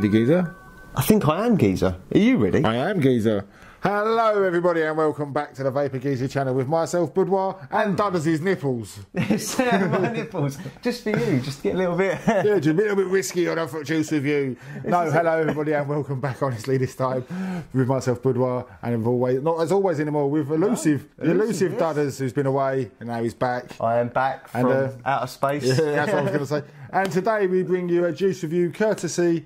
Geezer? I think I am Geezer. Are you ready? I am Geezer. Hello, everybody, and welcome back to the Vapor Geeza channel with myself, Boudoir, and Dudders's nipples. Uh, my nipples. Just for you, just to get a little bit. Yeah, just a little bit risky on a foot juice with you. No, hello, everybody, and welcome back, honestly, this time with myself, Boudoir, and as always, not as always anymore, with Elusive, the Elusive, Elusive yes. Dudders, who's been away, and now he's back. I am back And, from uh, outer space. Yeah, that's what I was going to say. And today we bring you a juice review courtesy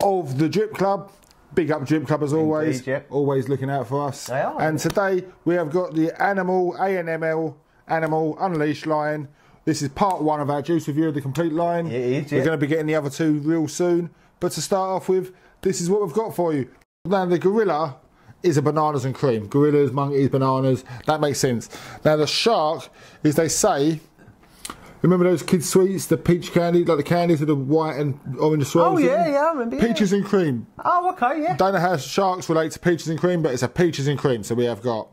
of the Drip Club. Big up Drip Club as always. Indeed, yeah. Always looking out for us. They are, and today we have got the Animal ANML Animal Unleashed line. This is part one of our juice review of the complete line. It is, We're going to be getting the other two real soon. But to start off with, this is what we've got for you. Now the Gorilla is a bananas and cream. Gorillas, monkeys, bananas. That makes sense. Now the shark is they say Remember those kids' sweets, the peach candy, like the candies with the white and orange swirls? Oh, in yeah, them? yeah, I remember, yeah. Peaches and cream. Oh, okay, yeah. Don't know how sharks relate to peaches and cream, but it's a peaches and cream. So we have got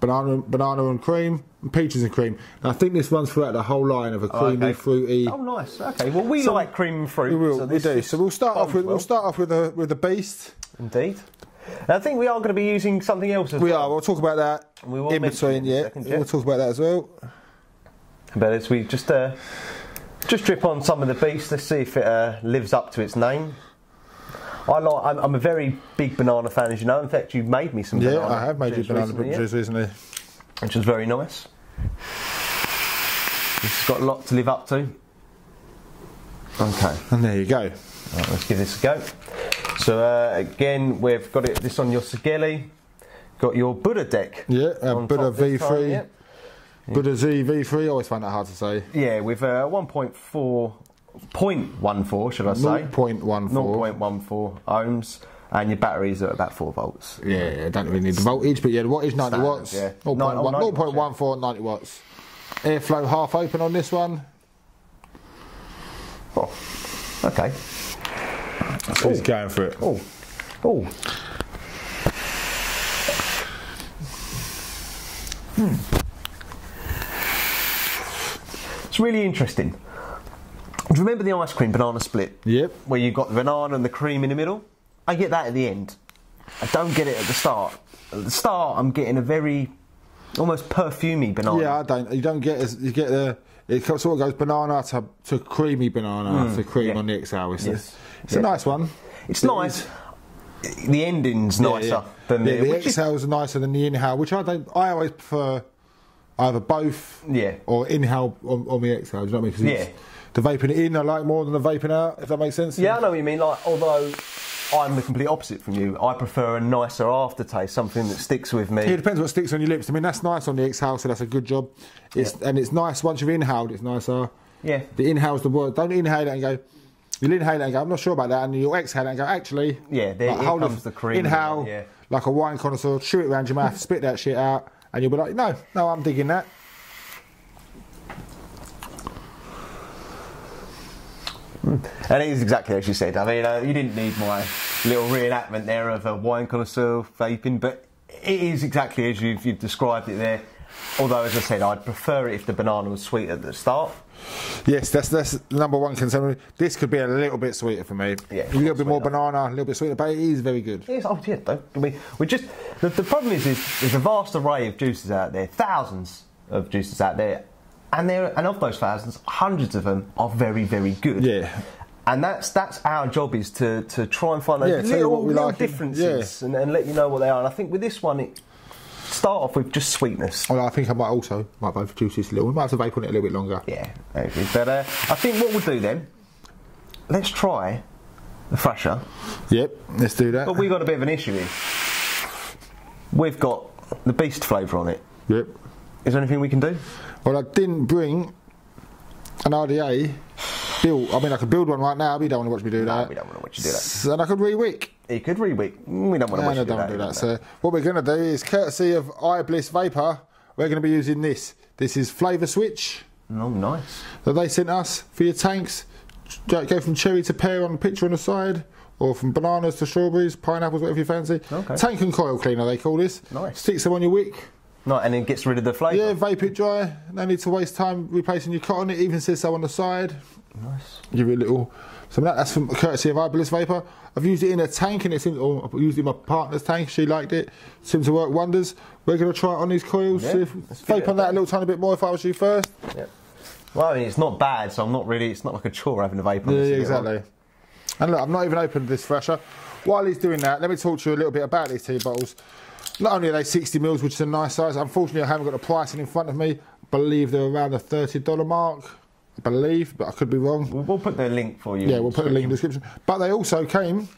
banana, banana and cream, and peaches and cream. And I think this runs throughout the whole line of a oh, creamy, okay. fruity. Oh, nice. Okay. Well, we So- like cream and fruit. we will, so we do. So we'll start off with we'll well. start off with the with the beast. Indeed. And I think we are going to be using something else as We well. are. We'll talk about that We in between. in Yeah, yeah. we'll talk about that as well. But as we just uh, just drip on some of the beast, let's see if it uh, lives up to its name. I like. I'm, I'm a very big banana fan, as you know. In fact, you've made me some. Yeah, I have made you banana recently, yeah, recently. which was very nice. This has got a lot to live up to. Okay, And there you go. right, let's give this a go. So uh, again, we've got it. This on your Sageli. Got your Buddha deck. Yeah, Buddha top this time, V3. Yeah. Buddha Z V3. I always find that hard to say. Yeah, with uh, 1.4, 0.14, should I say? 0.14. 0.14 ohms, and your batteries are about 4 volts. Yeah, yeah, don't really need the voltage, but yeah, what is 90 Standard, watts. yeah. 0.1 Nine- oh, 90 watts, 0.14, 90 watts. Airflow half open on this one. Oh, okay. So he's going for it. Oh, oh. Hmm. It's really interesting. Do you remember the ice cream banana split? Yep. Where you've got the banana and the cream in the middle? I get that at the end. I don't get it at the start. At the start, I'm getting a very almost perfumey banana. Yeah, I don't. You don't get as you get the. It sort of goes banana to, to creamy banana to cream Mm, yeah. on the exhale. It's, Yes. a, it's a nice one. It's It nice. is. The ending's nicer yeah. than yeah, the is- exhales are nicer than the inhale, which I don't. I always prefer either both. Yeah. Or inhale on, on the exhale. Do you know what I mean? Yeah. The vaping in I like more than the vaping out. If that makes sense. Yeah, I know what you mean. Like, although I'm the complete opposite from you, I prefer a nicer aftertaste, something that sticks with me. Yeah, it depends what sticks on your lips. I mean, that's nice on the exhale, so that's a good job. It's and it's nice once you've inhaled. It's nicer. Yeah. The inhale's the word. Don't inhale it and go. You'll inhale it and go. I'm not sure about that, and you'll exhale it and go. Actually, Yeah, there- here hold comes it, the cream. Inhale, Yeah. like a wine connoisseur. Chew it around your mouth, spit that shit out, and you'll be like, no, no, I'm digging that. And it is exactly as you said. I mean, uh, you didn't need my little reenactment there of a wine connoisseur vaping, but it is exactly as you've, you've described it there. Although, as I said, I'd prefer it if the banana was sweet at the start. Yes, that's that's number one concern. This could be a little bit sweeter for me. Yeah, a little bit more banana, a little bit sweeter, but it is very good. Yes, oh yeah, don't, I mean, we just the, the problem is, is there's a vast array of juices out there, thousands of juices out there, and there and of those thousands, hundreds of them are very very good. Yeah. And that's that's our job is to, to try and find those Yeah, little, what we little like differences and, and let you know what they are. And I think with this one, it start off with just sweetness. Well, I think I might also might both juice this a little. We might have to vape on it a little bit longer. Yeah, maybe. But uh, I think what we'll do then, let's try the Thrasher. Yep, let's do that. But we've got a bit of an issue here. We've got the beast flavour on it. Yep. Is there anything we can do? Well, I didn't bring an RDA build. I mean, I could build one right now, but you don't want to watch me do No, that. we don't want to watch you do that. And I could re-wick. You could re-wick. Mm, we don't want to No, no, do don't that. do that. So, what we're going to do is, courtesy of iBliss Vapor, we're going to be using this. This is Flavour Switch Oh, nice. that they sent us for your tanks. Go from cherry to pear on the picture on the side, or from bananas to strawberries, pineapples, whatever you fancy. Okay. Tank and coil cleaner, they call this. Nice. Sticks them on your wick. No, and it gets rid of the flavour. Yeah, vape it dry. No need to waste time replacing your cotton. It even says so on the side. Nice. Give you a little. So that, that's from courtesy of Iblis Vapor. I've used it in a tank and it seems, or I've used it in my partner's tank. She liked it. Seems to work wonders. We're going to try it on these coils. Yeah, see if it vape on that a little tiny bit more if I was you first. Yeah. Well, I mean, it's not bad, so I'm not really. It's not like a chore having a vape on. Yeah, this yeah, exactly. And look, I've not even opened this Thrasher. While he's doing that, let me talk to you a little bit about these two bottles. Not only are they 60 mils, which is a nice size. Unfortunately, I haven't got the pricing in front of me. I believe they're around the $30 mark. Believe, but I could be wrong. We'll, we'll put the link for you. Yeah, we'll put a link in the description. But they also came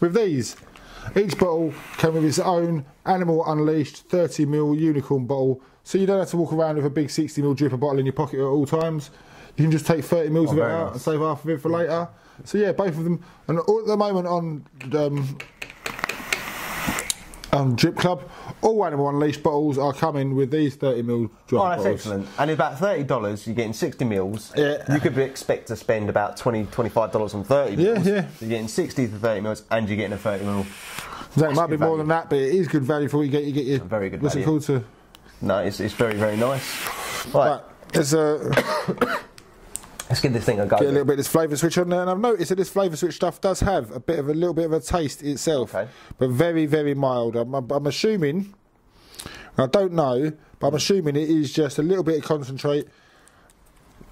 with these. Each bottle came with its own Animal Unleashed 30ml unicorn bottle. So you don't have to walk around with a big 60ml dripper bottle in your pocket at all times. You can just take 30 mils Oh, of it out nice. and save half of it for later. So yeah, both of them. And all- at the moment on um, on Drip Club, all Animal Unleashed bottles are coming with these 30ml drop Oh, that's bottles. excellent. And about thirty dollars, you're getting sixty mils. Yeah. You could be, expect to spend about $20, 25 dollars on thirty. Yeah, mils. yeah. You're getting sixty to thirty mils, and you're getting a thirty mil. So it might be good more value. than that, but it is good value for what you get. You get your Very good what's it value. called to No, it's, it's very very nice. Right, Right, there's a let's give this thing a go. get a little bit of this flavour switch on there, and I've noticed that this flavour switch stuff does have a bit of a little bit of a taste itself, Okay. but very very mild. I'm, I'm, assuming, I don't know, but I'm assuming it is just a little bit of concentrate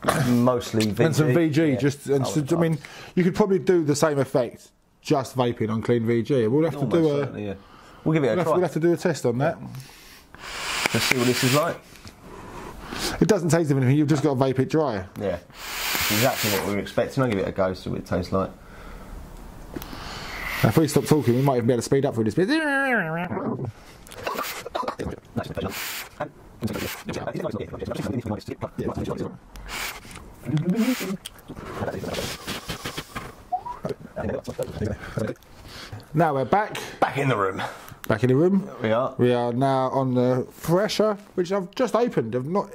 Mostly VG. and some VG. Yeah. Just, and I so, I mean, you could probably do the same effect just vaping on clean VG. We'll have to do a. yeah. We'll give it a We'll have, try. we'll have to do a test on that. Let's see what this is like. It doesn't taste of anything. You've just got to vape it dry. Yeah, It's exactly what we were expecting. I'll give it a go, see what it tastes like. Now, if we stop talking, we might even be able to speed up through this bit. Now we're back, Back in the room. Back in the room. We are. We are now on the Thrasher, which I've just opened. I've not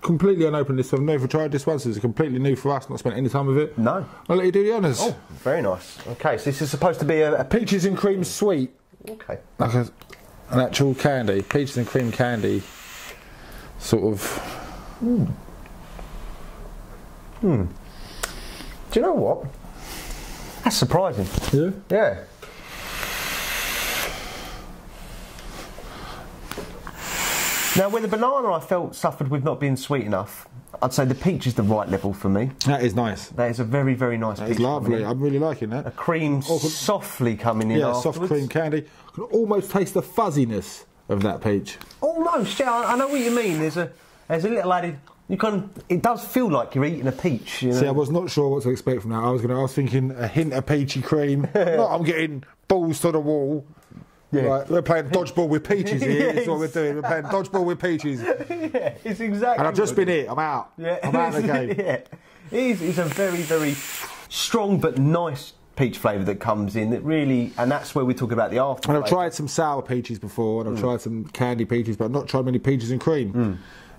completely unopened this. I've never tried this one, so it's completely new for us. Not spent any time with it. No. I'll let you do the honours. Oh, very nice. Okay, so this is supposed to be a. a Peaches and cream sweet, okay. like a, an actual candy. Peaches and cream candy, sort of. Hmm. Do you know what? That's surprising. Yeah. Yeah. Now, with the banana, I felt suffered with not being sweet enough. I'd say the peach is the right level for me. That is nice. That is a very, very nice That peach. is lovely. I'm really liking that. A cream Oh, softly coming in Yeah, soft cream candy. I can almost taste the fuzziness of that peach. Almost, yeah. I know what you mean. There's a there's a little added. You can. It does feel like you're eating a peach. You know? See, I was not sure what to expect from that. I was going. I was thinking a hint of peachy cream. not I'm getting balls to the wall. Yeah. Right, we're playing dodgeball with peaches here. That's what we're doing. We're playing dodgeball with peaches. Yeah, it's exactly. And I've just been it here. I'm out. Yeah, I'm out of the game. yeah. It is, it's a very, very strong but nice peach flavour that comes in. That really, and that's where we talk about the after. And I've tried some sour peaches before, and I've mm. tried some candy peaches, but I've not tried many peaches and cream. Mm.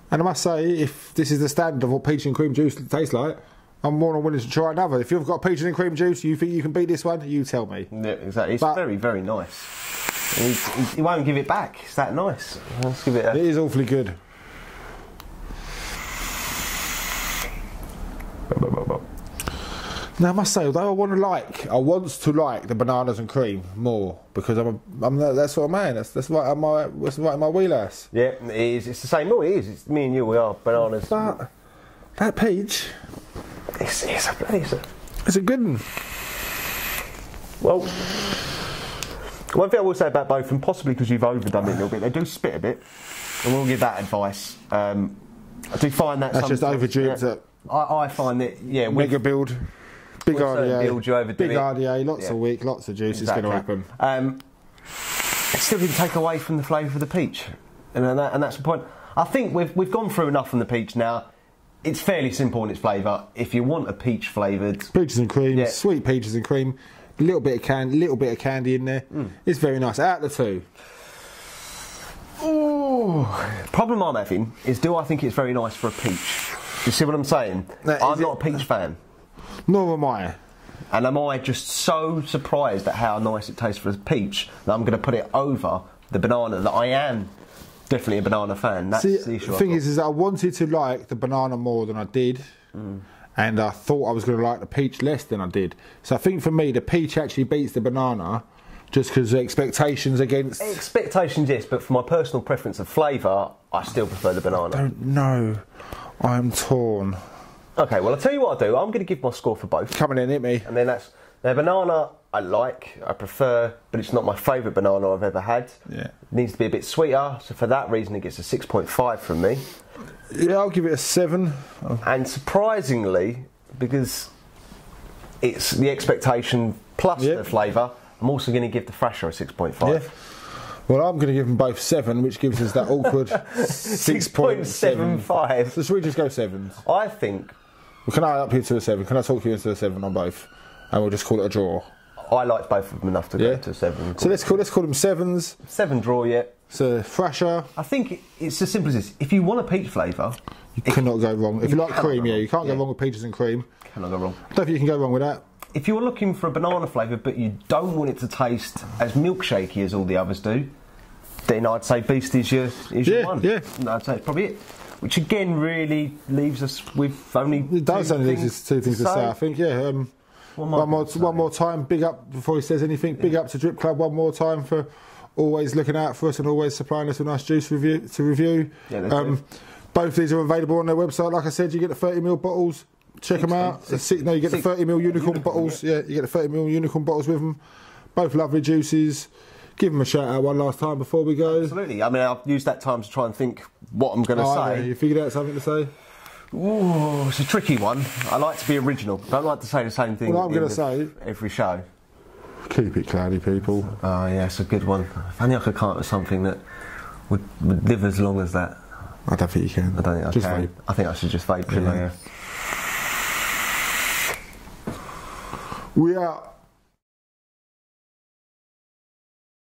And I must say, if this is the standard of what peach and cream juice tastes like, I'm more than willing to try another. If you've got peaches and cream juice, you think you can beat this one? You tell me. Yeah, exactly. It's But- very, very nice. He, he, he won't give it back. It's that nice. Let's give it It a. is awfully good. Now I must say, although I want to like, I want to like the bananas and cream more because I'm, a, I'm that, that sort of man. That's that's right in my that's right in my wheelhouse. Yeah, it is. It's the same. No, it is. It's me and you. We are bananas. But that peach, It's, it's a. It's a, it's a good one. well, one thing I will say about both, and possibly because you've overdone it a little bit, they do spit a bit, and we'll give that advice. Um, I do find that That's just overdripped yeah. I, I find that yeah, mega build, big RDA, builds, you overdo big it. RDA, lots Yeah. of wick, lots of juice. It's going to happen. Um, it still didn't take away from the flavour of the peach, and then that, and that's the point. I think we've we've gone through enough on the peach now. It's fairly simple in its flavour. If you want a peach flavoured, Peaches and cream, Yeah. sweet peaches and cream, little bit of can, little bit of candy in there. Mm. It's very nice. Out of the two, Ooh. problem I'm having is do I think it's very nice for a peach? You see what I'm saying? Now, I'm it- not a peach fan. nor am I. And am I just so surprised at how nice it tastes for a peach that I'm going to put it over the banana that I am definitely a banana fan? That's See, the issue. the I've thing is, is I wanted to like the banana more than I did, Mm. And I thought I was going to like the peach less than I did. So I think for me, the peach actually beats the banana, just because the expectations against. Expectations, yes, but for my personal preference of flavour, I still prefer the banana. I don't know. I'm torn. Okay, well, I'll tell you what I'll do. I'm going to give my score for both. Coming in, hit me. And then that's. Now, banana I like, I prefer, but it's not my favourite banana I've ever had. Yeah. It needs to be a bit sweeter, so for that reason, it gets a 6.5 from me. Yeah, I'll give it a seven. And surprisingly, because it's the expectation plus Yeah. the flavour, I'm also going to give the Thrasher a 6.5. Yeah. Well, I'm going to give them both seven, which gives us that awkward six point seven. 6.75. So should we just go sevens? I think Well, can I up you to a seven? Can I talk you into a seven on both? And we'll just call it a draw. I liked both of them enough to Yeah. go to 7. So let's call let's call them sevens. 7 draw yet. So Thrasher, I think it's as simple as this. If you want a peach flavour, you cannot go wrong. If you like cream, yeah, you can't go wrong with peaches and cream. cannot go wrong. I don't think you can go wrong with that. If you're looking for a banana flavour but you don't want it to taste as milkshakey as all the others do, then I'd say Beast is your, is your one. yeah. No, I'd say it's probably it. Which again really leaves us with only. It does two only leave us two things to say. I think, yeah. Um, One one more more, one more time. Big up before he says anything. Big up to Drip Club one more time for always looking out for us and always supplying us with nice juice review to review. Yeah, do. Um, both these are available on their website. Like I said, you get the 30 ml bottles. Check them out. Six- Six, no, you get six- the 30 ml unicorn, unicorn, bottles. Yeah. you get the 30 ml unicorn bottles with them. Both lovely juices. Give them a shout out one last time before we go. Absolutely. I mean, I've used that time to try and think what I'm going to Oh, say. yeah, you figured out something to say? Ooh, it's a tricky one. I like to be original. Don't like to say the same thing. Well, at I'm gonna say- every show. Keep it cloudy, people. Oh yeah, it's a good one. If only I could come up with something that would, would live as long as that. I don't think you can. I don't think I Just can. vape. I think I should just vape, shouldn't I? Yeah. Yeah. We are.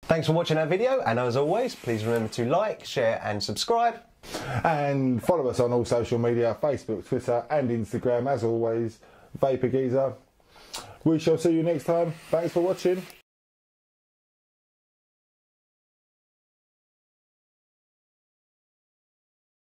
Thanks for watching our video, and as always, please remember to like, share, and subscribe. And follow us on all social media Facebook, Twitter, and Instagram. As always, Vapor Geeza. We shall see you next time. Thanks for watching.